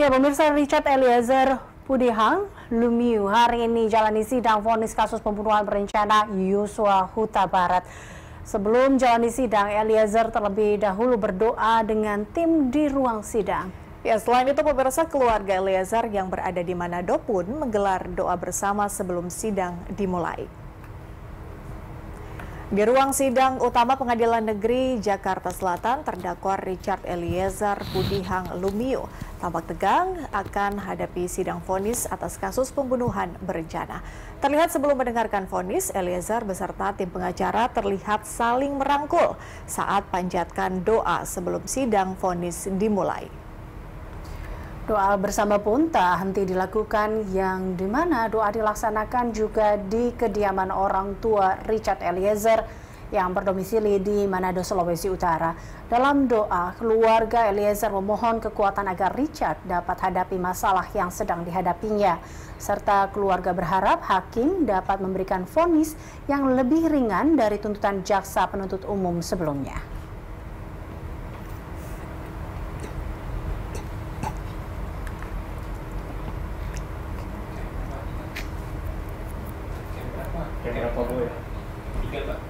Ya, pemirsa Richard Eliezer Pudihang Lumiu hari ini jalani sidang vonis kasus pembunuhan berencana Yosua Huta Barat. Sebelum jalani sidang, Eliezer terlebih dahulu berdoa dengan tim di ruang sidang. Ya, selain itu pemirsa keluarga Eliezer yang berada di Manado pun menggelar doa bersama sebelum sidang dimulai. Di ruang sidang utama Pengadilan Negeri Jakarta Selatan, terdakwa Richard Eliezer Pudihang Lumio tampak tegang akan hadapi sidang vonis atas kasus pembunuhan berencana. Terlihat sebelum mendengarkan vonis, Eliezer beserta tim pengacara terlihat saling merangkul saat panjatkan doa sebelum sidang vonis dimulai. Doa bersama pun tak henti dilakukan yang di mana doa dilaksanakan juga di kediaman orang tua Richard Eliezer yang berdomisili di Manado, Sulawesi Utara. Dalam doa, keluarga Eliezer memohon kekuatan agar Richard dapat hadapi masalah yang sedang dihadapinya. Serta keluarga berharap hakim dapat memberikan vonis yang lebih ringan dari tuntutan jaksa penuntut umum sebelumnya. Ya?